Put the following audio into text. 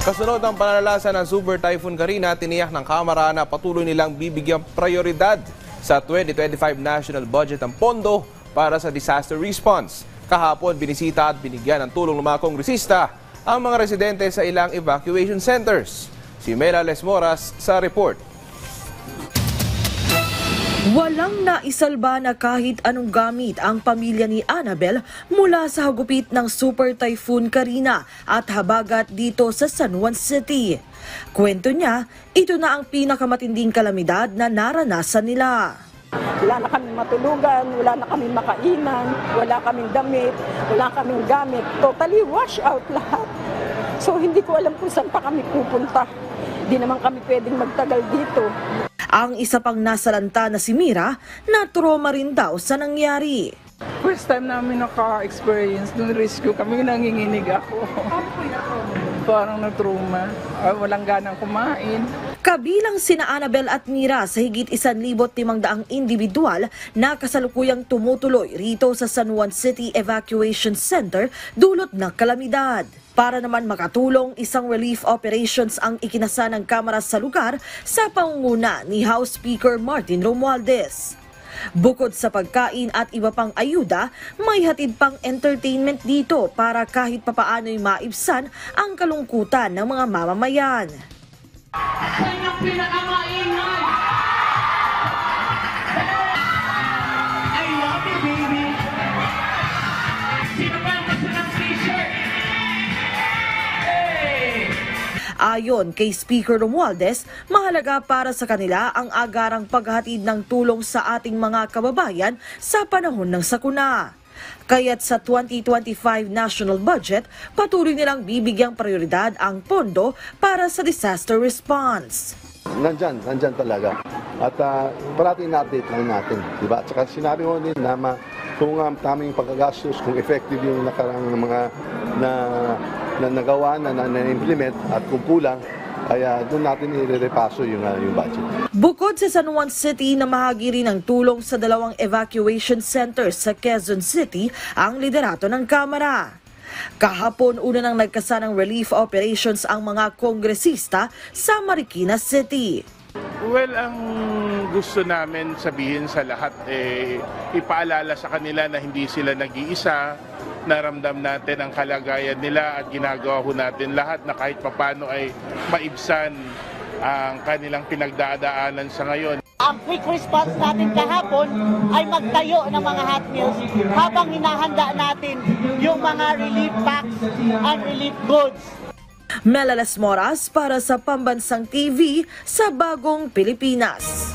Kasunod ng pananalasa ng Super Typhoon Karina, tiniyak ng Kamara na patuloy nilang bibigyang prioridad sa 2025 national budget ang pondo para sa disaster response. Kahapon, binisita at binigyan ng tulong ng mga kongresista ang mga residente sa ilang evacuation centers. Si Mela Lesmoras sa report. Walang naisalba na kahit anong gamit ang pamilya ni Annabel mula sa hagupit ng Super Typhoon Karina at habagat dito sa San Juan City. Kwento niya, ito na ang pinakamatinding kalamidad na naranasan nila. Wala na kaming matulugan, wala na kaming makainan, wala kaming damit, wala kaming gamit. Totally wash out lahat. So hindi ko alam kung saan pa kami pupunta. Hindi naman kami pwedeng magtagal dito. Ang isa pang nasalanta na si Mira, na trauma rin daw sa nangyari. First time namin naka-experience nung rescue kami, nanginginig ako. Parang na-trauma. Ah, walang ganang kumain. Kabilang sina Annabel at Mira sa higit 1,500 individual na kasalukuyang tumutuloy rito sa San Juan City Evacuation Center dulot ng kalamidad. Para naman makatulong, isang relief operations ang ikinasa ng Kamara sa lugar sa pangunguna ni House Speaker Martin Romualdez. Bukod sa pagkain at iba pang ayuda, may hatid pang entertainment dito para kahit papaano'y maibsan ang kalungkutan ng mga mamamayan. Sa inyong pinakamaingay. I love you, baby. Sino ba ang ng t-shirt? Hey! Ayon kay Speaker Romualdez, mahalaga para sa kanila ang agarang paghatid ng tulong sa ating mga kababayan sa panahon ng sakuna. Kaya't sa 2025 national budget, patuloy nilang bibigyang prioridad ang pondo para sa disaster response. nandyan, nandyan talaga. At uh, parating na-update lang natin, di ba? At saka sinabi ko din na ma, kung um, tamang pagkagastos, kung effective yung nakarang mga na, na nagawa na, na, na-implement at kung kulang, kaya doon natin i-repaso yung, uh, yung budget. Bukod sa San Juan City na mahagi rin ng tulong sa dalawang evacuation centers sa Quezon City ang liderato ng Kamara. Kahapon una nang nagkasa ng relief operations ang mga kongresista sa Marikina City. Well, ang gusto namin sabihin sa lahat, eh, ipaalala sa kanila na hindi sila nag-iisa, naramdam natin ang kalagayan nila at ginagawa ho natin lahat na kahit papano ay maibsan ang kanilang pinagdadaanan sa ngayon. Ang quick response natin kahapon ay magtayo ng mga hot meals habang hinahanda natin yung mga relief packs and relief goods. Melalas Moras para sa Pambansang TV sa Bagong Pilipinas.